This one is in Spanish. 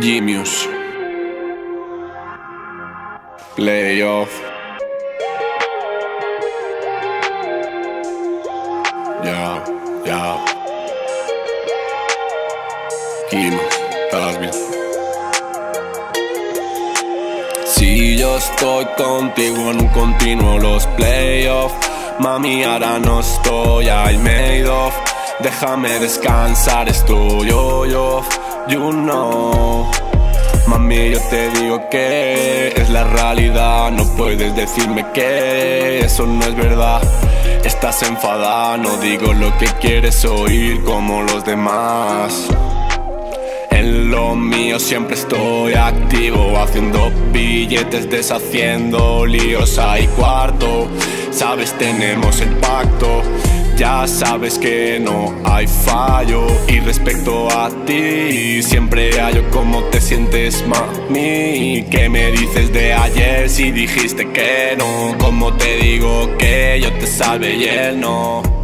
Genius. Playoff. Ya, ya. Kim, estás bien. Si yo estoy contigo en un continuo los playoffs, mami ahora no estoy I made of. Déjame descansar, estoy yo, yo, you know. Mami, yo te digo que es la realidad. No puedes decirme que eso no es verdad. Estás enfadada, no digo lo que quieres oír como los demás. En lo mío siempre estoy activo, haciendo billetes, deshaciendo líos. Hay cuarto, sabes, tenemos el pacto. Ya sabes que no hay fallo. Y respecto a ti Siempre hallo cómo te sientes, mami. ¿Qué me dices de ayer si dijiste que no? Como te digo que yo te salve y él no